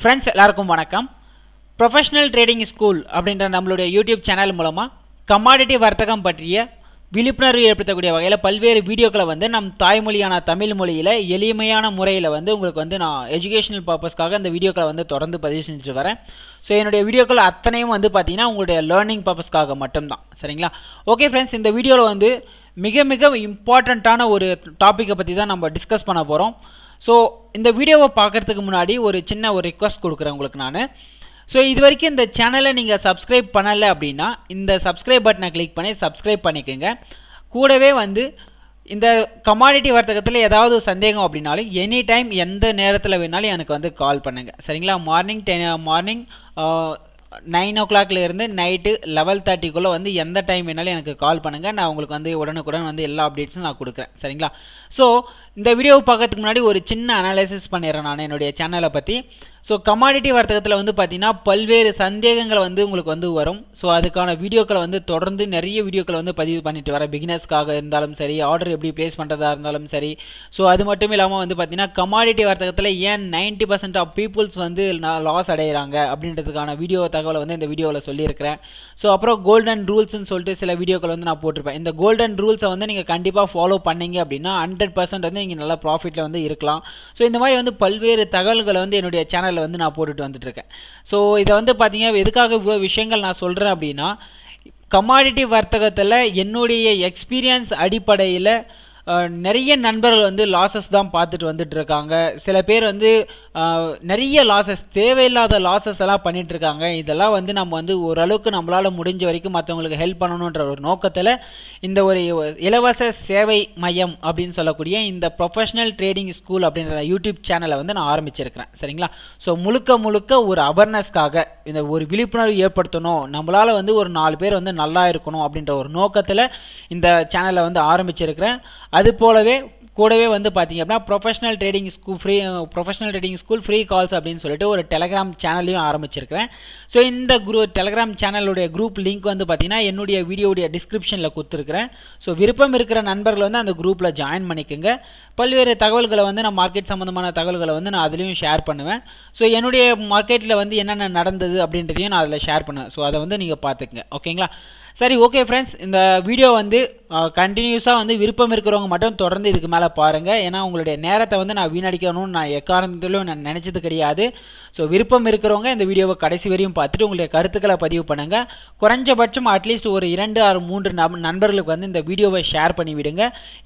Friends எல்லாருக்கும் வணக்கம். Professional trading school அப்படின்ற நம்மளுடைய யூடியூப் சேனல் மூலமாக கமாடிட்டி வர்த்தகம் பற்றிய விழிப்புணர்வு ஏற்படுத்தக்கூடிய வகையில் பல்வேறு வீடியோக்களை வந்து நம் தாய்மொழியான தமிழ் மொழியில் எளிமையான முறையில் வந்து உங்களுக்கு வந்து நான் எஜுகேஷனல் பர்பஸ்க்காக இந்த வீடியோக்களை வந்து தொடர்ந்து பதிவு செஞ்சுட்டு வரேன். ஸோ என்னுடைய வீடியோக்கள் அத்தனையும் வந்து பார்த்தீங்கன்னா உங்களுடைய லேர்னிங் பர்பஸ்க்காக மட்டும்தான். சரிங்களா? ஓகே ஃப்ரெண்ட்ஸ் இந்த வீடியோவில் வந்து மிக மிக இம்பார்ட்டண்ட்டான ஒரு டாப்பிக்கை பற்றி தான் நம்ம டிஸ்கஸ் பண்ண போகிறோம் ஸோ இந்த வீடியோவை பார்க்குறதுக்கு முன்னாடி ஒரு சின்ன ஒரு ரிக்வஸ்ட் கொடுக்குறேன் உங்களுக்கு நான். ஸோ இது வரைக்கும் இந்த சேனலை நீங்கள் சப்ஸ்கிரைப் பண்ணலை அப்படின்னா இந்த சப்ஸ்கிரைப் பட்டனை கிளிக் பண்ணி சப்ஸ்கிரைப் பண்ணிக்கோங்க. கூடவே வந்து இந்த கமாடிட்டி வர்த்தகத்தில் ஏதாவது சந்தேகம் அப்படின்னாலும் எனி டைம் எந்த நேரத்தில் வேணாலும் எனக்கு வந்து கால் பண்ணுங்கள் சரிங்களா? மார்னிங் டென் மார்னிங் நைன் ஓ கிளாக்லேருந்து நைட்டு லெவல் தேர்ட்டிக்குள்ளே வந்து எந்த டைம் வேணாலும் எனக்கு கால் பண்ணுங்கள் நான் உங்களுக்கு வந்து உடனுக்குடன் வந்து எல்லா அப்டேட்ஸும் நான் கொடுக்குறேன். சரிங்களா? ஸோ இந்த வீடியோவை பார்க்கறதுக்கு முன்னாடி ஒரு சின்ன அனாலிசிஸ் பண்ணிடுறேன் நான் என்னுடைய சேனலை பற்றி ஸோ கமாடிட்டி வர்த்தகத்தில் வந்து பார்த்தீங்கன்னா பல்வேறு சந்தேகங்கள் வந்து உங்களுக்கு வந்து வரும். ஸோ அதுக்கான வீடியோக்களை வந்து தொடர்ந்து நிறைய வீடியோக்களை வந்து பதிவு பண்ணிட்டு வரேன். பிகினர்ஸ்க்காக இருந்தாலும் சரி ஆர்டர் எப்படி ப்ளேஸ் பண்ணுறதா இருந்தாலும் சரி. ஸோ அது மட்டும் இல்லாமல் வந்து பார்த்தீங்கன்னா கமாடிட்டி வர்த்தகத்தில் ஏன் நைன்ட்டி பர்சன்ட் ஆஃப் பீப்புள்ஸ் வந்து லாஸ் அடைகிறாங்க அப்படின்றதுக்கான வீடியோ தகவலை வந்து இந்த வீடியோவில் சொல்லியிருக்கிறேன். ஸோ அப்புறம் கோல்டன் ரூல்ஸ்னு சொல்லிட்டு சில வீடியோக்கள் வந்து நான் போட்டிருப்பேன். இந்த கோல்டன் ரூல்ஸை வந்து நீங்கள் கண்டிப்பாக ஃபாலோ பண்ணீங்க அப்படின்னா ஹண்ட்ரட் பர்சன்ட் வந்து நீங்கள் நல்லா ப்ராஃபிட்டில் வந்து இருக்கலாம். ஸோ இந்த மாதிரி வந்து பல்வேறு தகவல்களை வந்து என்னுடைய சேனல் சேனலில் வந்து நான் போட்டுட்டு வந்துட்டுருக்கேன். ஸோ இதை வந்து பார்த்தீங்கன்னா எதுக்காக இவ்வளோ விஷயங்கள் நான் சொல்கிறேன் அப்படின்னா கமாடிட்டி வர்த்தகத்தில் என்னுடைய எக்ஸ்பீரியன்ஸ் அடிப்படையில் நிறைய நண்பர்கள் வந்து லாசஸ் தான் பார்த்துட்டு வந்துட்டு இருக்காங்க சில பேர் வந்து நிறைய லாசஸ் தேவையில்லாத லாசஸ் எல்லாம் பண்ணிகிட்ருக்காங்க இதெல்லாம் வந்து நம்ம வந்து ஓரளவுக்கு நம்மளால் முடிஞ்ச வரைக்கும் மற்றவங்களுக்கு ஹெல்ப் பண்ணணுன்ற ஒரு நோக்கத்தில் இந்த ஒரு இலவச சேவை மையம் அப்படின்னு சொல்லக்கூடிய இந்த ப்ரொஃபஷனல் ட்ரேடிங் ஸ்கூல் அப்படின்ற யூடியூப் சேனலை வந்து நான் ஆரம்பிச்சிருக்கிறேன். சரிங்களா? ஸோ முழுக்க முழுக்க ஒரு அவேர்னஸ்க்காக இந்த ஒரு விழிப்புணர்வு ஏற்படுத்தணும். நம்மளால் வந்து ஒரு நாலு பேர் வந்து நல்லா இருக்கணும் அப்படின்ற ஒரு நோக்கத்தில் இந்த சேனலை வந்து ஆரம்பிச்சிருக்கிறேன். அது போலவே கூடவே வந்து பார்த்தீங்க அப்படின்னா professional trading school free professional trading school free calls அப்படின்னு சொல்லிட்டு ஒரு டெலகிராம் சேனல்லையும் ஆரம்பிச்சிருக்கிறேன். ஸோ இந்த குரூ டெலகிராம் சேனலுடைய குரூப் லிங்க் வந்து பார்த்தீங்கன்னா என்னுடைய வீடியோடைய டிஸ்கிரிப்ஷனில் கொடுத்துருக்குறேன். ஸோ விருப்பம் இருக்கிற நண்பர்கள் வந்து அந்த குரூப்பில் ஜாயின் பண்ணிக்கோங்க. பல்வேறு தகவல்களை வந்து நான் மார்க்கெட் சம்மந்தமான தகவல்களை வந்து நான் அதுலேயும் ஷேர் பண்ணுவேன். ஸோ என்னுடைய மார்க்கெட்டில் வந்து என்னென்ன நடந்தது அப்படின்றதையும் நான் அதில் ஷேர் பண்ணுவேன். ஸோ அதை வந்து நீங்கள் பார்த்துக்குங்க. ஓகேங்களா சரி ஓகே ஃப்ரெண்ட்ஸ் இந்த வீடியோ வந்து கண்டினியூஸாக வந்து விருப்பம் இருக்கிறவங்க மட்டும் தொடர்ந்து இதுக்கு மேலே பாருங்கள் ஏன்னா உங்களுடைய நேரத்தை வந்து நான் வீணடிக்கணும்னு நான் எக்காரணத்திலும் நான் நினச்சது கிடையாது. ஸோ விருப்பம் இருக்கிறவங்க இந்த வீடியோவை கடைசி வரையும் பார்த்துட்டு உங்களுடைய கருத்துக்களை பதிவு பண்ணுங்கள் குறைஞ்சபட்சம் அட்லீஸ்ட் ஒரு இரண்டு ஆறு மூன்று நண்பர்களுக்கு வந்து இந்த வீடியோவை ஷேர் பண்ணிவிடுங்க.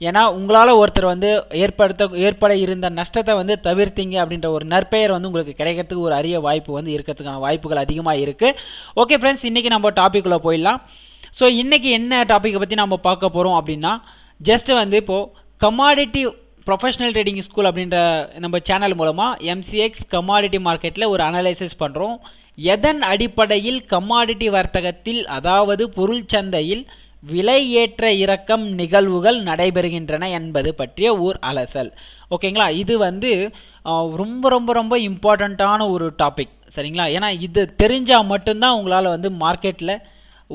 ஏன்னா உங்களால் ஒருத்தர் வந்து ஏற்படுத்த ஏற்பட இருந்த நஷ்டத்தை வந்து தவிர்த்தீங்க அப்படின்ற ஒரு நற்பெயர் வந்து உங்களுக்கு கிடைக்கிறதுக்கு ஒரு அரிய வாய்ப்பு வந்து இருக்கிறதுக்கான வாய்ப்புகள் அதிகமாக இருக்குது ஓகே ஃப்ரெண்ட்ஸ் இன்றைக்கி நம்ம டாப்பிக்குள்ளே போயிடலாம். ஸோ இன்றைக்கி என்ன டாப்பிக்கை பற்றி நம்ம பார்க்க போகிறோம் அப்படின்னா ஜஸ்ட்டு வந்து இப்போது கமாடிட்டி ப்ரொஃபஷனல் ட்ரேடிங் ஸ்கூல் அப்படின்ற நம்ம சேனல் மூலமாக எம்சிஎக்ஸ் கமாடிட்டி மார்க்கெட்டில் ஒரு அனலைசிஸ் பண்ணுறோம் எதன் அடிப்படையில் கமாடிட்டி வர்த்தகத்தில் அதாவது பொருள் சந்தையில் விலை ஏற்ற இறக்கம் நிகழ்வுகள் நடைபெறுகின்றன என்பது பற்றிய ஓர் அலசல். ஓகேங்களா? இது வந்து ரொம்ப ரொம்ப ரொம்ப இம்பார்ட்டண்ட்டான ஒரு டாபிக் சரிங்களா? ஏன்னா இது தெரிஞ்சால் மட்டும்தான் உங்களால் வந்து மார்க்கெட்டில்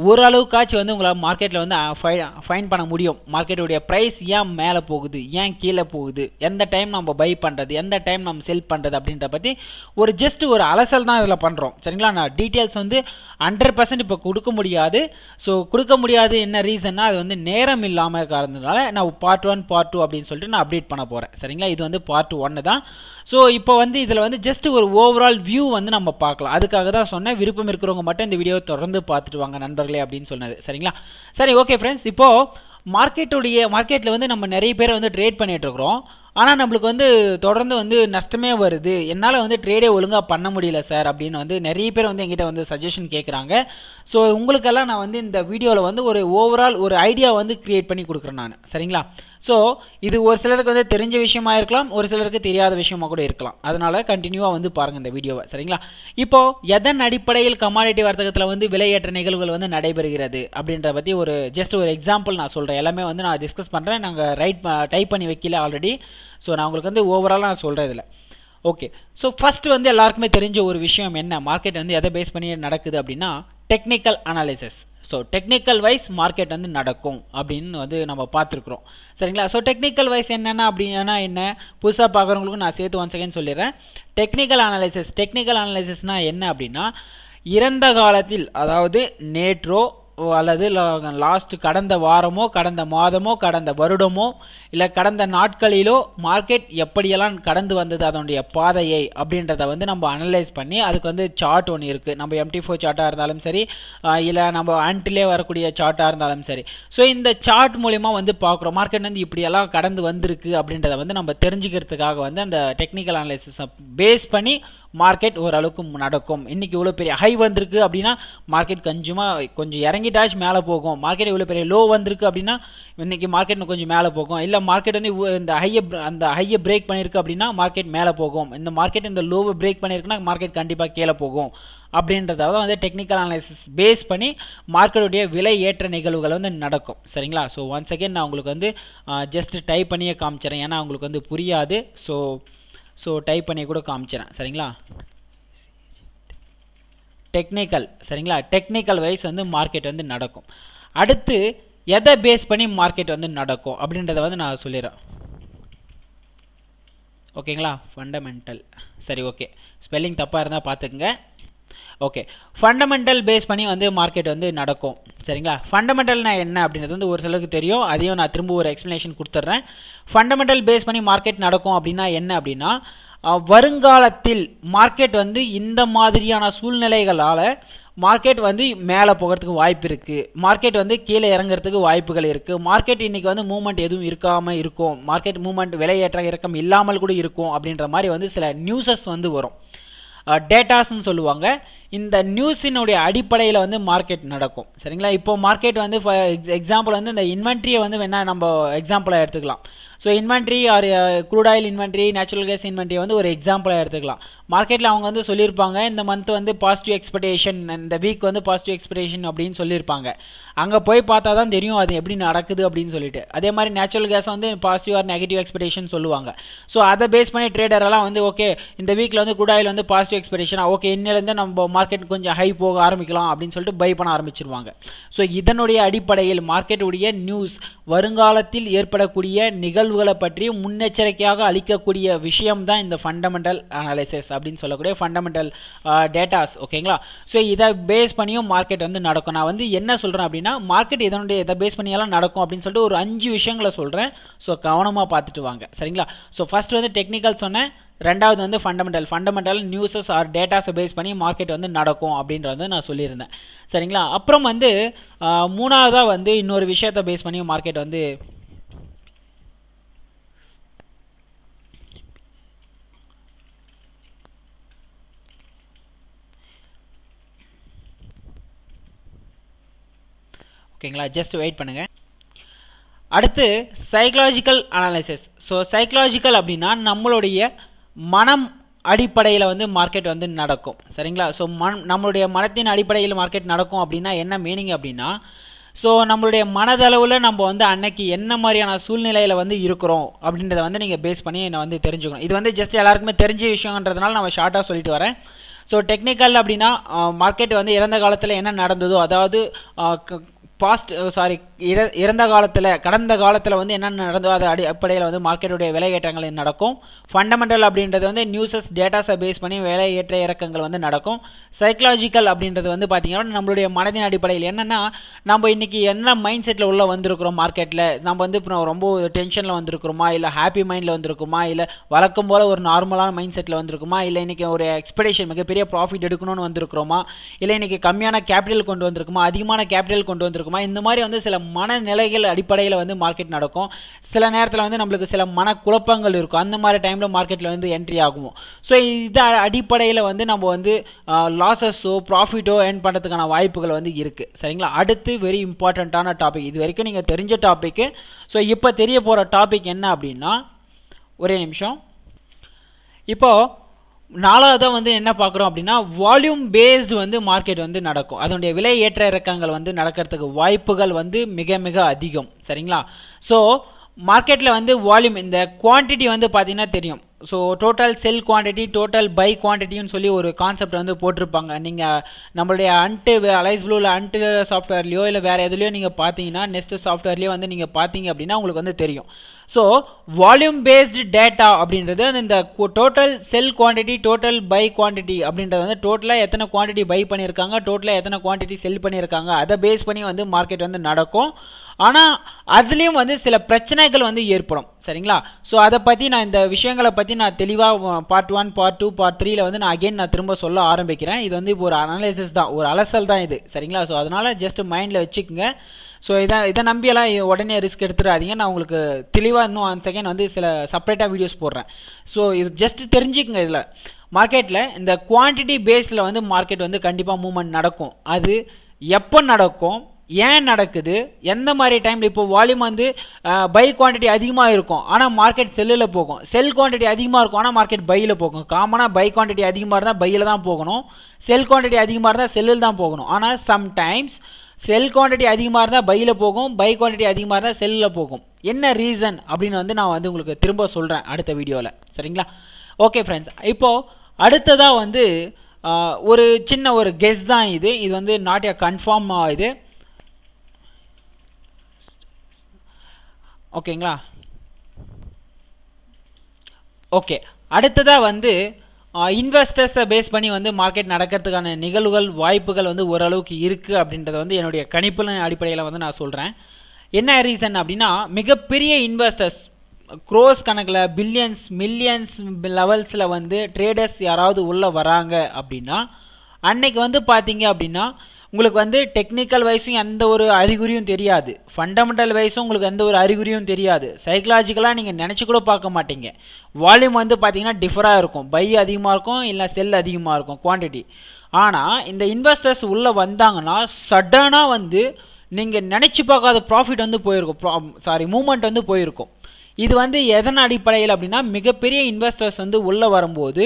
ஓரளவுக்காச்சும் வந்து உங்களால் மார்க்கெட்டில் வந்து ஃபை ஃபைன் பண்ண முடியும். மார்க்கெட்டுடைய ப்ரைஸ் ஏன் மேலே போகுது? ஏன் கீழே போகுது? எந்த டைம் நம்ம பை பண்ணுறது எந்த டைம் நம்ம செல் பண்ணுறது அப்படின்ற பற்றி ஒரு ஜஸ்ட் ஒரு அலசல் தான் இதில் பண்ணுறோம் சரிங்களா? நான் டீட்டெயில்ஸ் வந்து ஹண்ட்ரட் பர்சன்ட் இப்போ கொடுக்க முடியாது. ஸோ கொடுக்க முடியாது என்ன ரீசன்னா அது வந்து நேரம் இல்லாமல் இருக்கிறதுனால நான் பார்ட் ஒன் பார்ட் டூ அப்படின்னு சொல்லிட்டு நான் அப்டேட் பண்ண போகிறேன் சரிங்களா? இது வந்து பார்ட் ஒன்று தான். ஸோ இப்போ வந்து இதில் வந்து ஜஸ்ட் ஒரு ஓவரால் வியூ வந்து நம்ம பார்க்கலாம். அதுக்காக தான் சொன்னேன். விருப்பம் இருக்கிறவங்க மட்டும் இந்த வீடியோவை தொடர்ந்து பார்த்துட்டு வாங்க நண்பர்களே அப்படின்னு சொன்னது. சரிங்களா? சரி ஓகே ஃப்ரெண்ட்ஸ் இப்போது மார்க்கெட்டுடைய மார்க்கெட்டில் வந்து நம்ம நிறைய பேர் வந்து ட்ரேட் பண்ணிகிட்டு இருக்கிறோம். ஆனால் நம்மளுக்கு வந்து தொடர்ந்து வந்து நஷ்டமே வருது. என்னால் வந்து ட்ரேடே ஒழுங்காக பண்ண முடியல சார் அப்படின்னு வந்து நிறைய பேர் வந்து எங்கிட்ட வந்து சஜஷன் கேட்குறாங்க ஸோ உங்களுக்கெல்லாம் நான் வந்து இந்த வீடியோவில் வந்து ஒரு ஓவரால் ஒரு ஐடியா வந்து க்ரியேட் பண்ணி கொடுக்குறேன் நான். சரிங்களா? ஸோ இது ஒரு சிலருக்கு வந்து தெரிஞ்ச விஷயமா இருக்கலாம் ஒரு சிலருக்கு தெரியாத விஷயமா கூட இருக்கலாம். அதனால் கண்டினியூவாக வந்து பாருங்கள் இந்த வீடியோவை சரிங்களா? இப்போது எதன் அடிப்படையில் கமாடிட்டி வர்த்தகத்தில் வந்து விலையேற்ற நிகழ்வுகள் வந்து நடைபெறுகிறது அப்படின்ற பற்றி ஒரு ஜஸ்ட் ஒரு எக்ஸாம்பிள் நான் சொல்கிறேன் எல்லாமே வந்து நான் டிஸ்கஸ் பண்ணுறேன் நாங்கள் ரைட் டைப் பண்ணி வைக்கல ஆல்ரெடி ஸோ நான் உங்களுக்கு வந்து ஓவராலாக நான் சொல்கிறேன் இதில் ஓகே ஸோ ஃபஸ்ட்டு வந்து எல்லாருக்குமே தெரிஞ்ச ஒரு விஷயம் என்ன? மார்க்கெட் வந்து எதை பேஸ் பண்ணி நடக்குது அப்படின்னா technical analysis so technical wise market வந்து நடக்கும் அப்படின்னு வந்து நம்ம பார்த்துருக்குறோம். சரிங்களா? ஸோ டெக்னிக்கல் வைஸ் என்னென்ன அப்படின்னா என்ன? புதுசாக பார்க்குறவங்களுக்கும் நான் சேர்த்து ஒன் செகண்ட் சொல்லிடுறேன். டெக்னிக்கல் அனாலிசிஸ் டெக்னிக்கல் அனாலிசிஸ்னால் என்ன அப்படின்னா இறந்த காலத்தில் அதாவது நேற்றோ அல்லது லாஸ்ட் கடந்த வாரமோ கடந்த மாதமோ கடந்த வருடமோ இல்லை கடந்த நாட்களிலோ மார்க்கெட் எப்படியெல்லாம் கடந்து வந்தது அதனுடைய பாதையை அப்படின்றத வந்து நம்ம அனலைஸ் பண்ணி அதுக்கு வந்து சார்ட் ஒன்று இருக்குது நம்ம எம்டி ஃபோர் சார்ட்டாக இருந்தாலும் சரி இல்லை நம்ம ஆன்டிலே வரக்கூடிய சார்ட்டாக இருந்தாலும் சரி. ஸோ இந்த சார்ட் மூலிமா வந்து பார்க்குறோம். மார்க்கெட் வந்து இப்படியெல்லாம் கடந்து வந்திருக்கு அப்படின்றத வந்து நம்ம தெரிஞ்சுக்கிறதுக்காக வந்து அந்த டெக்னிக்கல் அனலைசிஸை பேஸ் பண்ணி மார்க்கெட் ஓரளவுக்கு நடக்கும். இன்றைக்கி இவ்வளோ பெரிய ஹை வந்திருக்கு அப்படின்னா மார்க்கெட் கொஞ்சமாக கொஞ்சம் இறங்கிட்டாச்சு மேலே போகும். மார்க்கெட் இவ்வளோ பெரிய லோ வந்திருக்கு அப்படின்னா இன்றைக்கி மார்க்கெட் கொஞ்சம் மேலே போகும். இல்லை மார்க்கெட் வந்து இந்த ஹையை அந்த ஹையை பிரேக் பண்ணியிருக்கு அப்படின்னா மார்க்கெட் மேலே போகும். இந்த மார்க்கெட் இந்த லோவை பிரேக் பண்ணியிருக்குன்னா மார்க்கெட் கண்டிப்பாக கீழே போகும். அப்படின்றத வந்து டெக்னிக்கல் அனாலிசிஸ் பேஸ் பண்ணி மார்க்கெட்டுடைய விலை ஏற்ற நிகழ்வுகள் வந்து நடக்கும். சரிங்களா? ஸோ ஒன்ஸ் செகண்ட் நான் உங்களுக்கு வந்து ஜஸ்ட் டைப் பண்ணியே காமிச்சிடறேன் ஏன்னா உங்களுக்கு வந்து புரியாது. ஸோ ஸோ டைப் பண்ணி கூட காமிச்சிடறேன் சரிங்களா? டெக்னிக்கல் சரிங்களா? டெக்னிக்கல் வைஸ் வந்து மார்க்கெட் வந்து நடக்கும். அடுத்து எதை பேஸ் பண்ணி மார்க்கெட் வந்து நடக்கும் அப்படின்றத வந்து நான் சொல்லிடுறேன். ஓகேங்களா ஃபண்டமெண்டல் சரி ஓகே ஸ்பெல்லிங் தப்பாக இருந்தால் பார்த்துக்குங்க ஓகே ஃபண்டமெண்டல் பேஸ் பண்ணி வந்து மார்க்கெட் வந்து நடக்கும். சரிங்களா? ஃபண்டமெண்டல்னா என்ன அப்படின்றது வந்து ஒரு சிலருக்கு தெரியும். அதையும் நான் திரும்ப ஒரு எக்ஸ்ப்ளனேஷன் கொடுத்துட்றேன். ஃபண்டமெண்டல் பேஸ் பண்ணி மார்க்கெட் நடக்கும் அப்படின்னா என்ன அப்படின்னா வருங்காலத்தில் மார்க்கெட் வந்து இந்த மாதிரியான சூழ்நிலைகளால் மார்க்கெட் வந்து மேலே போகிறதுக்கு வாய்ப்பு இருக்குது மார்க்கெட் வந்து கீழே இறங்குறதுக்கு வாய்ப்புகள் இருக்குது மார்க்கெட் இன்றைக்கி வந்து மூவ்மெண்ட் எதுவும் இருக்காமல் இருக்கும். மார்க்கெட் மூவ்மெண்ட் விலையேற்ற இறக்கம் இல்லாமல் கூட இருக்கும் அப்படின்ற மாதிரி வந்து சில நியூஸஸ் வந்து வரும். டேட்டாஸ்ன்னு சொல்லுவாங்க. இந்த நியூஸினுடைய அடிப்படையில் வந்து மார்க்கெட் நடக்கும். சரிங்களா? இப்போ மார்க்கெட் வந்து எக்ஸாம்பிள் வந்து இந்த இன்வென்ட்ரியை வந்து வேணால் நம்ம எக்ஸாம்பிளாக எடுத்துக்கலாம். So inventory or crude oil inventory natural gas inventory வந்து ஒரு எக்ஸாம்பிளாக எடுத்துக்கலாம். மார்க்கெட்டில் அவங்க வந்து சொல்லியிருப்பாங்க இந்த மந்த் வந்து பாசிட்டிவ் எக்ஸ்பெக்டேஷன் இந்த வீக் வந்து பாசிட்டிவ் எக்ஸ்பெக்டேஷன் அப்படின்னு சொல்லியிருப்பாங்க. அங்கே போய் பார்த்தா தான் தெரியும் அது எப்படி நடக்குது அப்படின்னு சொல்லிட்டு. அதே மாதிரி நேச்சுரல் கேஸ் வந்து பாசிட்டிவ் ஆர் நெகட்டிவ் எக்ஸ்பெக்டேஷன் சொல்லுவாங்க. ஸோ அதை பேஸ் பண்ணி ட்ரேடரெல்லாம் வந்து ஓகே இந்த வீக்கில் வந்து குட் ஆயில் வந்து பாசிட்டிவ் எக்ஸ்பெக்டேஷன் ஓகே இன்னிலேருந்து நம்ம மார்க்கெட் கொஞ்சம் ஹை போக ஆரம்பிக்கலாம் அப்படின்னு சொல்லிட்டு பை பண்ண ஆரம்பிச்சிருவாங்க. ஸோ இதனுடைய அடிப்படையில் மார்க்கெட்டுடைய நியூஸ் வருங்காலத்தில் ஏற்படக்கூடிய நிகழ்வுகளை பற்றி முன்னெச்சரிக்கையாக அளிக்கக்கூடிய விஷயம் தான் இந்த ஃபண்டமெண்டல் அனாலிசிஸ் அப்படின்னு சொல்லக்கூடிய ஃபண்டமெண்டல் டேட்டாஸ் ஓகேங்களா ஸோ இதை பேஸ் பண்ணியும் மார்க்கெட் வந்து நடக்கும். நான் வந்து என்ன சொல்கிறேன் அப்படின்னா மார்க்கெட் இதனுடைய இதை பேஸ் பண்ணியெல்லாம் நடக்கும் அப்படின்னு சொல்லிட்டு ஒரு அஞ்சு விஷயங்களை சொல்கிறேன் ஸோ கவனமாக பார்த்துட்டு வாங்க. சரிங்களா? ஸோ ஃபஸ்ட் வந்து டெக்னிக்கல் சொன்னேன். ரெண்டாவது வந்து ஃபண்டமெண்டல் ஃபண்டமெண்டல் நியூஸஸ் ஆர் டேட்டாஸை பேஸ் பண்ணி மார்க்கெட் வந்து நடக்கும் அப்படின்றத நான் சொல்லியிருந்தேன். சரிங்களா? அப்புறம் வந்து மூணாவதாக வந்து இன்னொரு விஷயத்தை பேஸ் பண்ணி மார்க்கெட் வந்து ஓகேங்களா? ஜஸ்ட் வெயிட் பண்ணுங்கள் அடுத்து சைக்கலாஜிக்கல் அனாலிசிஸ் ஸோ சைக்கலாஜிக்கல் அப்படின்னா நம்மளுடைய மனம் அடிப்படையில் வந்து மார்க்கெட் வந்து நடக்கும். சரிங்களா? ஸோ மண் நம்மளுடைய மனத்தின் அடிப்படையில் மார்க்கெட் நடக்கும் அப்படின்னா என்ன மீனிங் அப்படின்னா ஸோ நம்மளுடைய மனதளவில் நம்ம வந்து அன்னைக்கு என்ன மாதிரியான சூழ்நிலையில் வந்து இருக்கிறோம் அப்படின்றத வந்து நீங்கள் பேஸ் பண்ணி என்னை வந்து தெரிஞ்சுக்கணும். இது வந்து ஜஸ்ட் எல்லாருக்குமே தெரிஞ்ச விஷயன்றதுனால நம்ம ஷார்ட்டாக சொல்லிட்டு வரேன். ஸோ டெக்னிக்கல் அப்படின்னா மார்க்கெட் வந்து இறந்த காலத்தில் என்ன நடந்ததோ அதாவது பாஸ்ட் சாரி இற இறந்த காலத்தில் கடந்த காலத்தில் வந்து என்னென்ன நடந்தோ அது அடிப்படையில் வந்து மார்க்கெட்டுடைய விலை ஏற்றங்கள் நடக்கும். ஃபண்டமெண்டல் அப்படின்றது வந்து நியூஸஸ் டேட்டாஸை பேஸ் பண்ணி விலை ஏற்ற இறக்கங்கள் வந்து நடக்கும். சைக்கலாஜிக்கல் அப்படின்றது வந்து பார்த்திங்கன்னா நம்மளுடைய மனதின் அடிப்படையில் என்னென்னா நம்ம இன்றைக்கி என்ன மைண்ட் செட்டில் உள்ளே வந்திருக்கிறோம் மார்க்கெட்டில் நம்ம வந்து இப்போ ரொம்ப டென்ஷனில் வந்திருக்கிறோமா? இல்லை ஹாப்பி மைண்டில் வந்திருக்குமா இல்லை வழக்கம் போல் ஒரு நார்மலான மைண்ட் செட்டில் வந்திருக்குமா இல்லை இன்றைக்கி ஒரு எக்ஸ்பெக்டேஷன் மிகப்பெரிய ப்ராஃபிட் எடுக்கணும்னு வந்திருக்கிறோமா? இல்லை இன்றைக்கி கம்மியான கேபிட்டல் கொண்டு வந்திருக்குமா அதிகமான கேபிட்டல் கொண்டு வந்திருக்கோம் இந்த மாதிரி வந்து சில மனநிலைகள் அடிப்படையில் வந்து மார்க்கெட் நடக்கும். சில நேரத்தில் வந்து நம்மளுக்கு சில மன குழப்பங்கள் இருக்கும். அந்த மாதிரி டைமில் மார்க்கெட்டில் வந்து என்ட்ரி ஆகும். ஸோ இது அடிப்படையில் வந்து நம்ம வந்து லாஸஸோ ப்ராஃபிட்டோ ஏர்ன் பண்ணுறதுக்கான வாய்ப்புகள் வந்து இருக்குது சரிங்களா? அடுத்து வெரி இம்பார்ட்டண்ட்டான டாபிக் இது வரைக்கும் நீங்கள் தெரிஞ்ச டாப்பிக்கு ஸோ இப்போ தெரிய போகிற டாபிக் என்ன அப்படின்னா ஒரே நிமிஷம். இப்போது நாலாவதாக வந்து என்ன பார்க்குறோம் அப்படின்னா வால்யூம் பேஸ்டு வந்து மார்க்கெட் வந்து நடக்கும். அதனுடைய விலை ஏற்ற இறக்கங்கள் வந்து நடக்கிறதுக்கு வாய்ப்புகள் வந்து மிக மிக அதிகம். சரிங்களா? ஸோ மார்க்கெட்டில் வந்து வால்யூம் இந்த குவான்டிட்டி வந்து பார்த்தீங்கன்னா தெரியும். So total sell quantity total buy குவான்டிட்டின்னு சொல்லி ஒரு கான்செப்ட் வந்து போட்டிருப்பாங்க. நீங்கள் நம்மளுடைய அன்ட்டு அலைஸ் ப்ளூவில் அன்ட்டு சாஃப்ட்வேர்லையோ இல்லை வேறு எதுலையோ நீங்கள் பார்த்தீங்கன்னா நெக்ஸ்ட் சாஃப்ட்வேர்லேயோ வந்து நீங்கள் பார்த்தீங்க அப்படின்னா உங்களுக்கு வந்து தெரியும். ஸோ வால்யூம் பேஸ்டு டேட்டா அப்படின்றது இந்த total sell quantity total buy quantity அப்படின்றது வந்து டோட்டலாக எத்தனை குவான்டிட்டி பை பண்ணியிருக்காங்க டோட்டலாக எத்தனை குவான்டிட்டி செல் பண்ணியிருக்காங்க அதை பேஸ் பண்ணி வந்து மார்க்கெட் வந்து நடக்கும். ஆனால் அதுலேயும் வந்து சில பிரச்சனைகள் வந்து ஏற்படும் சரிங்களா? ஸோ அதை பற்றி நான் இந்த விஷயங்களை பற்றி நான் தெளிவாக part one part two part த்ரீயில் வந்து நான் அகைன் நான் திரும்ப சொல்ல ஆரம்பிக்கிறேன். இது வந்து இப்போ ஒரு அனலைசிஸ் தான் ஒரு அலசல் தான் இது சரிங்களா? ஸோ அதனால் ஜஸ்ட் மைண்டில் வச்சுக்கோங்க. ஸோ இதை இதை நம்பியெல்லாம் உடனே ரிஸ்க் எடுத்துடாதீங்க நான் உங்களுக்கு தெளிவாக இன்னும் ஒன் செகண்ட் வந்து சில செப்பரேட்டாக வீடியோஸ் போடுறேன். ஸோ இது ஜஸ்ட் தெரிஞ்சுக்குங்க இதில். மார்க்கெட்டில் இந்த குவான்டிட்டி பேஸில் வந்து மார்க்கெட் வந்து கண்டிப்பாக மூவ்மெண்ட் நடக்கும். அது எப்போ நடக்கும் ஏன் நடக்குது எந்த மாதிரி டைமில் இப்போ வால்யூம் வந்து பை குவான்டிட்டி அதிகமாக இருக்கும். ஆனால் மார்க்கெட் செல்லில் போகும். செல் குவான்டிட்டி அதிகமாக இருக்கும் ஆனால் மார்க்கெட் பையில் போகும். காமனாக பை குவான்டிட்டி அதிகமாக இருந்தால் பையில் தான் போகணும். செல் குவான்டிட்டி அதிகமாக இருந்தால் செல்லில் தான் போகணும். ஆனால் சம்டைம்ஸ் செல் குவான்டிட்டி அதிகமாக இருந்தால் பையில் போகும் பை குவான்டிட்டி அதிகமாக இருந்தால் செல்லில் போகும். என்ன ரீசன் அப்படின்னு வந்து நான் வந்து உங்களுக்கு திரும்ப சொல்கிறேன் அடுத்த வீடியோவில் சரிங்களா? ஓகே ஃப்ரெண்ட்ஸ் இப்போது அடுத்ததாக வந்து ஒரு சின்ன ஒரு கெஸ் தான் இது. இது வந்து நாட் ஏ கன்ஃபார்ம் இது. ஓகேங்களா ஓகே அடுத்ததாக வந்து இன்வெஸ்டர்ஸை பேஸ் பண்ணி வந்து மார்க்கெட் நடக்கிறதுக்கான நிகழ்வுகள் வாய்ப்புகள் வந்து ஓரளவுக்கு இருக்குது அப்படின்றத வந்து என்னுடைய கணிப்பின் அடிப்படையில் வந்து நான் சொல்கிறேன் என்ன ரீசன் அப்படின்னா மிகப்பெரிய இன்வெஸ்டர்ஸ் க்ரோஸ் கணக்கில் பில்லியன்ஸ் மில்லியன்ஸ் லெவல்ஸில் வந்து ட்ரேடர்ஸ் யாராவது உள்ளே வராங்க அப்படின்னா அன்னைக்கு வந்து பார்த்தீங்க அப்படின்னா உங்களுக்கு வந்து டெக்னிக்கல் வைஸும் எந்த ஒரு அறிகுறியும் தெரியாது. ஃபண்டமெண்டல் வைஸும் உங்களுக்கு எந்த ஒரு அறிகுறியும் தெரியாது. சைக்கலாஜிக்கலாக நீங்கள் நினச்சி கூட பார்க்க மாட்டீங்க. வால்யூம் வந்து பார்த்தீங்கன்னா டிஃபராக இருக்கும். பை அதிகமாக இருக்கும் இல்லை செல் அதிகமாக இருக்கும். குவான்டிட்டி ஆனால் இந்த இன்வெஸ்டர்ஸ் உள்ளே வந்தாங்கன்னா சடனாக வந்து நீங்கள் நினச்சி பார்க்காத ப்ராஃபிட் வந்து போயிருக்கும். சாரி மூமெண்ட் வந்து போயிருக்கும். இது வந்து எதன் அடிப்படையில் அப்படின்னா மிகப்பெரிய இன்வெஸ்டர்ஸ் வந்து உள்ளே வரும்போது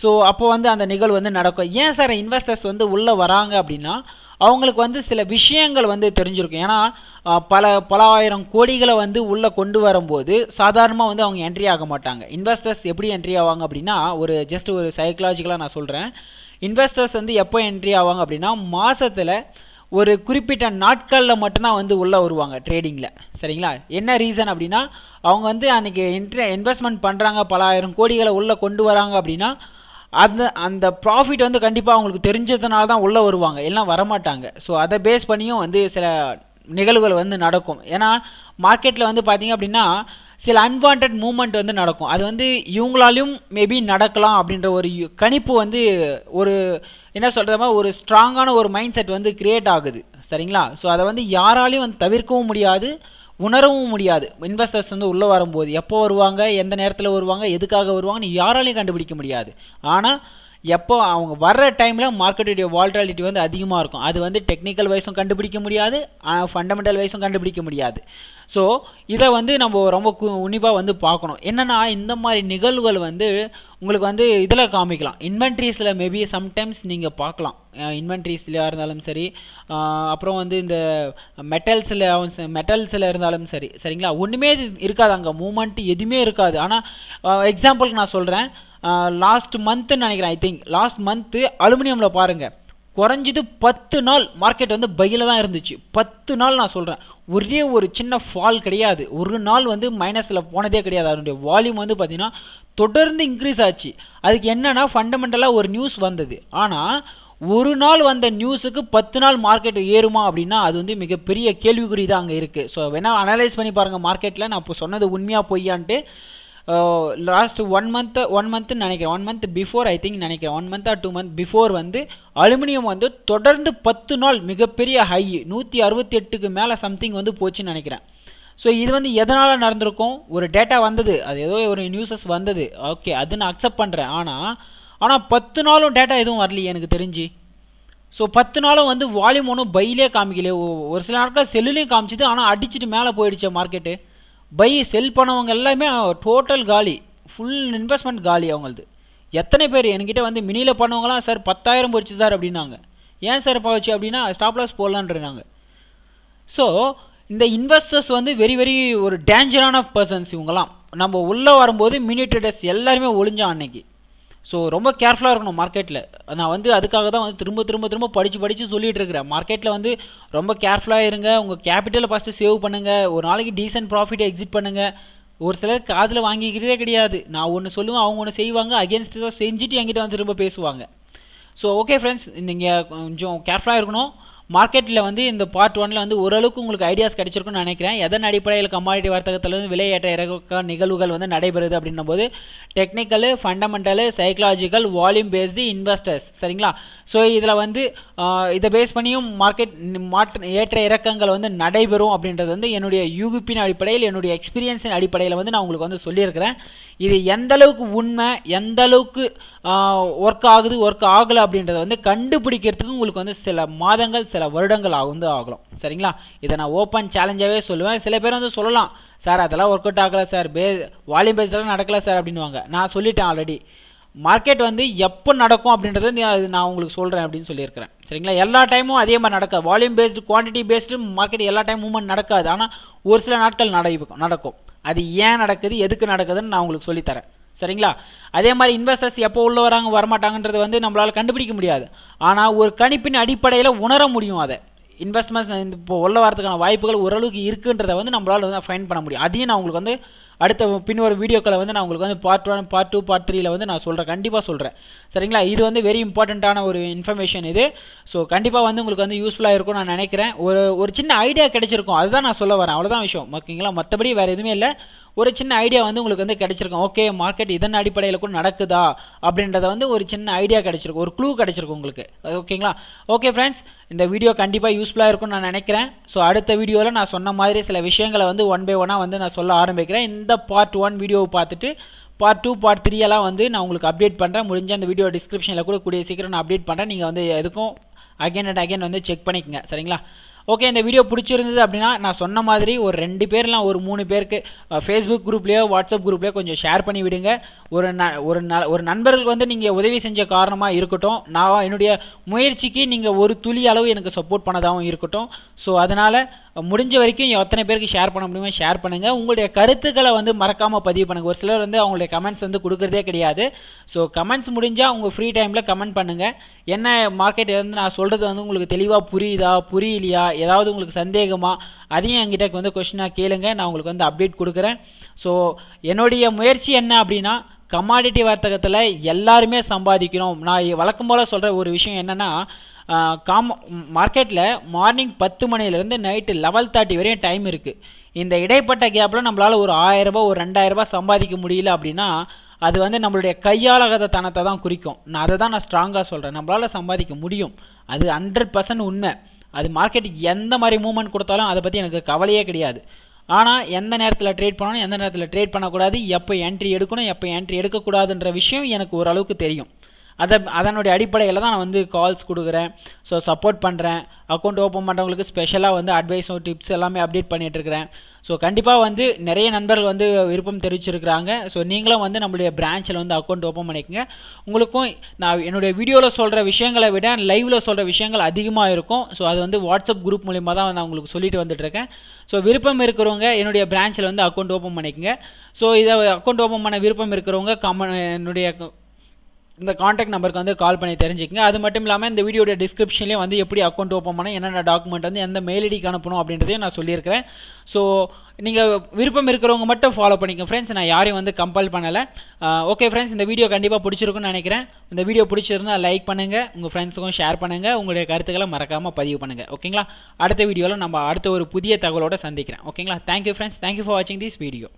ஸோ அப்போ வந்து அந்த நிகழ்வு வந்து நடக்கும். ஏன் சார் இன்வெஸ்டர்ஸ் வந்து உள்ளே வராங்க அப்படின்னா அவங்களுக்கு வந்து சில விஷயங்கள் வந்து தெரிஞ்சிருக்கும். ஏன்னா பல பல ஆயிரம் கோடிகளை வந்து உள்ளே கொண்டு வரும்போது சாதாரணமாக வந்து அவங்க என்ட்ரி ஆக மாட்டாங்க. இன்வெஸ்டர்ஸ் எப்படி என்ட்ரி ஆவாங்க அப்படின்னா ஒரு ஜஸ்ட் ஒரு சைக்கலாஜிக்கலாக நான் சொல்கிறேன் இன்வெஸ்டர்ஸ் வந்து எப்போ என்ட்ரி ஆவாங்க அப்படின்னா மாதத்தில் ஒரு குறிப்பிட்ட நாட்களில் மட்டும்தான் வந்து உள்ளே வருவாங்க ட்ரேடிங்கில் சரிங்களா? என்ன ரீசன் அப்படின்னா அவங்க வந்து அன்றைக்கி இன்ட்ரெ இன்வெஸ்ட்மெண்ட் பண்ணுறாங்க பல ஆயிரம் கோடிகளை உள்ளே கொண்டு வராங்க அப்படின்னா அந்த அந்த ப்ராஃபிட் வந்து கண்டிப்பாக அவங்களுக்கு தெரிஞ்சதுனால தான் உள்ளே வருவாங்க. எல்லாம் வரமாட்டாங்க. ஸோ அதை பேஸ் பண்ணியும் வந்து சில நிகழ்வுகள் வந்து நடக்கும். ஏன்னா மார்க்கெட்டில் வந்து பார்த்திங்க அப்படின்னா சில அன்வான்ட் மூமெண்ட் வந்து நடக்கும். அது வந்து இவங்களாலையும் மேபி நடக்கலாம் அப்படின்ற ஒரு கணிப்பு வந்து ஒரு என்ன சொல்கிறதா ஒரு ஸ்ட்ராங்கான ஒரு மைண்ட் செட் வந்து க்ரியேட் ஆகுது. சரிங்களா? ஸோ அதை வந்து யாராலையும் வந்து தவிர்க்கவும் முடியாது. உணரவும் முடியாது. இன்வெஸ்டர்ஸ் வந்து உள்ளே வரும்போது எப்போ வருவாங்க எந்த நேரத்தில் வருவாங்க எதுக்காக வருவாங்கன்னு யாராலையும் கண்டுபிடிக்க முடியாது. ஆனால் எப்போ அவங்க வர்ற டைமில் மார்க்கெட்டுடைய வால்டாலிட்டி வந்து அதிகமாக இருக்கும். அது வந்து டெக்னிக்கல் வைஸும் கண்டுபிடிக்க முடியாது ஃபண்டமெண்டல் வைஸும் கண்டுபிடிக்க முடியாது. ஸோ இதை வந்து நம்ம ரொம்ப உன்னிப்பாக வந்து பார்க்கணும். என்னென்னா இந்த மாதிரி நிகழ்வுகள் வந்து உங்களுக்கு வந்து இதில் காமிக்கலாம். இன்வென்ட்ரிஸில் மேபி சம்டைம்ஸ் நீங்கள் பார்க்கலாம். இன்வென்ட்ரிஸ்லையாக இருந்தாலும் சரி அப்புறம் வந்து இந்த மெட்டல்ஸில் மெட்டல்ஸில் இருந்தாலும் சரி சரிங்களா? ஒன்றுமே இருக்காது அங்கே. மூமெண்ட் எதுவுமே இருக்காது. ஆனால் எக்ஸாம்பிளுக்கு நான் சொல்கிறேன் லாஸ்ட் மந்த்துன்னு நினைக்கிறேன் ஐ திங்க் லாஸ்ட் மந்த்து அலுமினியமில் பாருங்கள் குறைஞ்சது பத்து நாள் மார்க்கெட் வந்து பையில் தான் இருந்துச்சு. பத்து நாள் நான் சொல்கிறேன் ஒரே ஒரு சின்ன ஃபால் கிடையாது. ஒரு நாள் வந்து மைனஸில் போனதே கிடையாது. அதனுடைய வால்யூம் வந்து பார்த்திங்கன்னா தொடர்ந்து இன்க்ரீஸ் ஆச்சு. அதுக்கு என்னென்னா ஃபண்டமெண்டலாக ஒரு நியூஸ் வந்தது. ஆனால் ஒரு நாள் வந்த நியூஸுக்கு பத்து நாள் மார்க்கெட் ஏறுமா அப்படின்னா அது வந்து மிகப்பெரிய கேள்விக்குறி தான் அங்கே இருக்குது ஸோ வேணால் அனலைஸ் பண்ணி பாருங்கள் மார்க்கெட்டில் நான் இப்போ சொன்னது உண்மையாக பொய்யான்ட்டு. Last one month one month நினைக்கிறேன். One month before I think நினைக்கிறேன். One month or two month before வந்து அலுமினியம் வந்து தொடர்ந்து பத்து நாள் மிகப்பெரிய ஹை நூற்றி அறுபத்தி எட்டுக்கு மேலே சம்திங் வந்து போச்சுன்னு நினைக்கிறேன். ஸோ இது வந்து எதனால் நடந்திருக்கும்? ஒரு டேட்டா வந்தது. அது ஏதோ ஒரு நியூஸஸ் வந்தது. ஓகே அது நான் அக்செப்ட் பண்ணுறேன் ஆனால் ஆனால் பத்து நாளும் டேட்டா எதுவும் வரலையே எனக்கு தெரிஞ்சு. ஸோ பத்து நாளும் வந்து வால்யூம் ஒன்றும் பையிலே காமிக்கலையே. ஒரு சில நாட்கள் செல்லுலேயும் காமிச்சிது. ஆனால் அடிச்சுட்டு மேலே போயிடுச்சு மார்க்கெட்டு பை செல் பண்ணவங்க எல்லாமே டோட்டல் காலி. ஃபுல் இன்வெஸ்ட்மெண்ட் காலி அவங்களது. எத்தனை பேர் என்கிட்ட வந்து மினியில் பண்ணவங்களாம் சார் பத்தாயிரம் போச்சு சார் அப்படின்னாங்க. ஏன் சார் போச்சு அப்படின்னா ஸ்டாப் லாஸ் போடலான்றாங்க ஸோ இந்த இன்வெஸ்டர்ஸ் வந்து வெரி வெரி ஒரு டேஞ்சரான பர்சன்ஸ் இவங்கலாம். நம்ம உள்ளே வரும்போது மினி ட்ரேடர்ஸ் எல்லாருமே ஒளிஞ்சான் அன்னைக்கு. ஸோ ரொம்ப கேர்ஃபுல்லாக இருக்கணும் மார்க்கெட்டில் நான் வந்து அதுக்காக தான் வந்து திரும்ப திரும்ப திரும்ப படித்து படித்து சொல்லிகிட்டு இருக்கிறேன். மார்க்கெட்டில் வந்து ரொம்ப கேர்ஃபுல்லாக இருங்க. உங்கள் கேபிட்டலை ஃபஸ்ட்டு சேவ் பண்ணுங்கள் ஒரு நாளைக்கு டீசென்ட் ப்ராஃபிட்டை எக்ஸிட் பண்ணுங்கள் ஒரு சிலர் காதில் வாங்கிக்கிறதே கிடையாது. நான் ஒன்று சொல்லுவேன் அவங்க ஒன்று செய்வாங்க. அகேன்ஸ்டாக செஞ்சுட்டு என்கிட்ட வந்து திரும்ப பேசுவாங்க. ஸோ ஓகே ஃப்ரெண்ட்ஸ் நீங்கள் கொஞ்சம் கேர்ஃபுல்லாக இருக்கணும். மார்க்கெட்டில் வந்து இந்த பார்ட் ஒனில் வந்து ஓரளவுக்கு உங்களுக்கு ஐடியாஸ் கிடைச்சிருக்கும்னு நினைக்கிறேன். எதன் அடிப்படையில் கமாடிட்டி வர்த்தகத்தில் வந்து விலையேற்ற இறக்க நிகழ்வுகள் வந்து நடைபெறுது அப்படின்னும் போது technical fundamental psychological volume based investors சரிங்களா? ஸோ இதில் வந்து இதை பேஸ் பண்ணியும் மார்க்கெட் மாற்ற ஏற்ற இறக்கங்கள் வந்து நடைபெறும் அப்படின்றது வந்து என்னுடைய யூகிப்பின் அடிப்படையில் என்னுடைய எக்ஸ்பீரியன்ஸின் அடிப்படையில் வந்து நான் உங்களுக்கு வந்து சொல்லியிருக்கிறேன். இது எந்த அளவுக்கு உண்மை எந்த அளவுக்கு ஒர்க் ஆகுது ஒர்க் ஆகலை அப்படின்றத வந்து கண்டுபிடிக்கிறதுக்கு உங்களுக்கு வந்து சில மாதங்கள் சில வருடங்கள் வந்து ஆகலாம். சரிங்களா? இதை நான் ஓப்பன் சேலஞ்சாகவே சொல்லுவேன். சில பேர் வந்து சொல்லலாம் சார் அதெல்லாம் ஒர்க் அவுட் ஆகலை சார். பே வால்யூம் பேஸ்டெல்லாம் நடக்கலை சார் அப்படின்வாங்க நான் சொல்லிட்டேன் ஆல்ரெடி மார்க்கெட் வந்து எப்போ நடக்கும் அப்படின்றத நான் உங்களுக்கு சொல்கிறேன் அப்படின்னு சொல்லியிருக்கிறேன். சரிங்களா? எல்லா டைமும் அதே மாதிரி நடக்காது volume based quantity based market எல்லா டைம் மூவ்மெண்ட் நடக்காது. ஆனால் ஒரு சில நாட்கள் நடக்கும் நடக்கும். அது ஏன் நடக்குது எதுக்கு நடக்குதுன்னு நான் உங்களுக்கு சொல்லித்தரேன். சரிங்களா? அதே மாதிரி இன்வெஸ்டர்ஸ் எப்போ உள்ள வராங்க வரமாட்டாங்கன்றது வந்து நம்மளால் கண்டுபிடிக்க முடியாது. ஆனால் ஒரு கணிப்பின் அடிப்படையில் உணர முடியும் அதை. இன்வெஸ்ட்மெண்ட்ஸ் இப்போ உள்ள வரதுக்கான வாய்ப்புகள் ஓரளவுக்கு இருக்குன்றதை வந்து நம்மளால் வந்து ஃபைன் பண்ண முடியும். அதையும் நான் உங்களுக்கு வந்து அடுத்த பின்வரும் வீடியோக்களை வந்து நான் உங்களுக்கு வந்து part one part two part த்ரீயில் வந்து நான் சொல்கிறேன் கண்டிப்பாக சொல்கிறேன் சரிங்களா? இது வந்து வெரி இம்பார்ட்டண்ட்டான ஒரு இன்ஃபர்மேஷன் இது. ஸோ கண்டிப்பாக வந்து உங்களுக்கு வந்து யூஸ்ஃபுல்லாக இருக்கும் நான் நினைக்கிறேன். ஒரு ஒரு சின்ன ஐடியா கிடைச்சிருக்கும். அதுதான் நான் சொல்ல வரேன். அவ்வளோதான் விஷயம். ஓகேங்களா மற்றபடி வேறு எதுவுமே இல்லை. ஒரு சின்ன ஐடியா வந்து உங்களுக்கு வந்து கிடச்சிருக்கும். ஓகே மார்க்கெட் இதன் அடிப்படையில் கூட நடக்குதா? அப்படின்றத வந்து ஒரு சின்ன ஐடியா கிடச்சிருக்கும். ஒரு க்ளூ கிடச்சிருக்கும் உங்களுக்கு. ஓகேங்களா ஓகே ஃப்ரெண்ட்ஸ் இந்த வீடியோ கண்டிப்பாக யூஸ்ஃபுல்லாக இருக்கும்னு நான் நினைக்கிறேன். ஸோ அடுத்த வீடியோவில் நான் சொன்ன மாதிரி சில விஷயங்களை வந்து ஒன் பை ஒன்னாக வந்து நான் சொல்ல ஆரம்பிக்கிறேன். இந்த பார்ட் ஒன் வீடியோவை பார்த்துட்டு பார்ட் டூ பார்ட் த்ரீ எல்லாம் வந்து நான் உங்களுக்கு அப்டேட் பண்ணுறேன் முடிஞ்ச அந்த வீடியோ டிஸ்கிரிப்ஷனில் கூட கூடிய சீக்கிரம் நான் அப்டேட் பண்ணுறேன் நீங்கள் வந்து எதுக்கும் அகைன் அண்ட் அகைன் வந்து செக் பண்ணிக்கங்க. சரிங்களா? ஓகே இந்த வீடியோ பிடிச்சிருந்தது அப்படின்னா நான் சொன்ன மாதிரி ஒரு ரெண்டு பேர்லாம் ஒரு மூணு பேருக்கு ஃபேஸ்புக் குரூப்லேயோ வாட்ஸ்அப் குரூப்லேயோ கொஞ்சம் ஷேர் பண்ணி விடுங்க. ஒரு ந ஒரு ந ஒரு நண்பர்களுக்கு வந்து நீங்கள் உதவி செஞ்ச காரணமாக இருக்கட்டும். நான் என்னுடைய முயற்சிக்கு நீங்கள் ஒரு துளி அளவு எனக்கு சப்போர்ட் பண்ணதாகவும் இருக்கட்டும். ஸோ அதனால் முடிஞ்ச வரைக்கும் எத்தனை பேருக்கு ஷேர் பண்ண முடியுமோ ஷேர் பண்ணுங்கள் உங்களுடைய கருத்துக்களை வந்து மறக்காமல் பதிவு பண்ணுங்கள் ஒரு சிலர் வந்து அவங்களுடைய கமெண்ட்ஸ் வந்து கொடுக்குறதே கிடையாது. ஸோ கமெண்ட்ஸ் முடிஞ்சால் உங்கள் ஃப்ரீ டைமில் கமெண்ட் பண்ணுங்கள் என்ன மார்க்கெட் வந்து நான் சொல்கிறது வந்து உங்களுக்கு தெளிவாக புரியுதா? புரியலையா? ஏதாவது உங்களுக்கு சந்தேகமா? அதையும் என்கிட்ட வந்து கொஷினாக கேளுங்க. நான் உங்களுக்கு வந்து அப்டேட் கொடுக்குறேன். ஸோ என்னுடைய முயற்சி என்ன அப்படின்னா கமாடிட்டி வர்த்தகத்தில் எல்லாருமே சம்பாதிக்கணும். நான் வழக்கம் போல் சொல்கிற ஒரு விஷயம் என்னென்னா காம் மார்க்கெட்டில் மார்னிங் பத்து மணிலேருந்து நைட்டு லெவல் தேர்ட்டி வரையும் டைம் இருக்குது இந்த இடைப்பட்ட கேப்பில் நம்மளால் ஒரு ஆயிரரூபா ஒரு ரெண்டாயிரரூபா சம்பாதிக்க முடியல அப்படின்னா அது வந்து நம்மளுடைய கையாளகத தனத்தை தான் குறிக்கும். நான் அதை தான் நான் ஸ்ட்ராங்காக சொல்கிறேன் நம்மளால் சம்பாதிக்க முடியும். அது ஹண்ட்ரட் பர்சன்ட் உண்மை. அது மார்க்கெட்டுக்கு எந்த மாதிரி மூவ்மெண்ட் கொடுத்தாலும் அதை பற்றி எனக்கு கவலையே கிடையாது. ஆனால் எந்த நேரத்தில் ட்ரேட் பண்ணணும் எந்த நேரத்தில் ட்ரேட் பண்ணக்கூடாது எப்போ என்ட்ரி எடுக்கணும் எப்போ என்ட்ரி எடுக்கக்கூடாதுன்ற விஷயம் எனக்கு ஓரளவுக்கு தெரியும். அதை அதனுடைய அடிப்படையில் தான் நான் வந்து கால்ஸ் கொடுக்குறேன். ஸோ சப்போர்ட் பண்ணுறேன் அக்கௌண்ட் ஓப்பன் பண்ணுறவங்களுக்கு ஸ்பெஷலாக வந்து அட்வைஸும் டிப்ஸ் எல்லாமே அப்டேட் பண்ணிகிட்ருக்கிறேன் ஸோ கண்டிப்பாக வந்து நிறைய நண்பர்கள் வந்து விருப்பம் தெரிவிச்சிருக்கிறாங்க. ஸோ நீங்களும் வந்து நம்மளுடைய பிரான்ச்சில் வந்து அக்கௌண்ட் ஓப்பன் பண்ணிக்கோங்க. உங்களுக்கும் நான் என்னுடைய வீடியோவில் சொல்கிற விஷயங்களை விட லைவில் சொல்கிற விஷயங்கள் அதிகமாக இருக்கும். ஸோ அது வந்து வாட்ஸ்அப் குரூப் மூலிமா தான் நான் உங்களுக்கு சொல்லிட்டு வந்துட்டுருக்கேன் ஸோ விருப்பம் இருக்கிறவங்க என்னுடைய பிரான்ச்சில் வந்து அக்கௌண்ட் ஓப்பன் பண்ணிக்கோங்க. ஸோ இதை அக்கௌண்ட் ஓப்பன் பண்ண விருப்பம் இருக்கிறவங்க கம என்னுடைய இந்த காண்டாக்ட் நம்பருக்கு வந்து கால் பண்ணி தெரிஞ்சுக்கங்க. அது மட்டும் இல்லாமல் இந்த வீடியோட டிஸ்கிரிப்ஷன்லேயே வந்து எப்படி அக்கௌண்ட் ஓப்பன் பண்ண என்னென்ன டாக்குமெண்ட் வந்து எந்த மெயில் ஐடிக்கு அனுப்பணும் அப்படின்றதையும் நான் சொல்லியிருக்கிறேன். ஸோ நீங்கள் விருப்பம் இருக்கிறவங்க மட்டும் ஃபாலோ பண்ணிக்கோங்க ஃப்ரெண்ட்ஸ் நான் யாரையும் வந்து கம்பல் பண்ணலை. ஓகே ஃப்ரெண்ட்ஸ் இந்த வீடியோ கண்டிப்பாக பிடிச்சிருக்குன்னு நினைக்கிறேன். இந்த வீடியோ பிடிச்சிருந்தா லைக் பண்ணுங்கள் உங்கள் ஃப்ரெண்ட்ஸுக்கும் ஷேர் பண்ணுங்கள் உங்களுடைய கருத்துக்களை மறக்காமல் பதிவு பண்ணுங்கள் ஓகேங்களா அடுத்த வீடியோவில் நம்ம அடுத்த ஒரு புதிய தகவலோடு சந்திக்கிறேன். ஓகேங்களா thank you friends thank you for வாட்சிங் திஸ் வீடியோ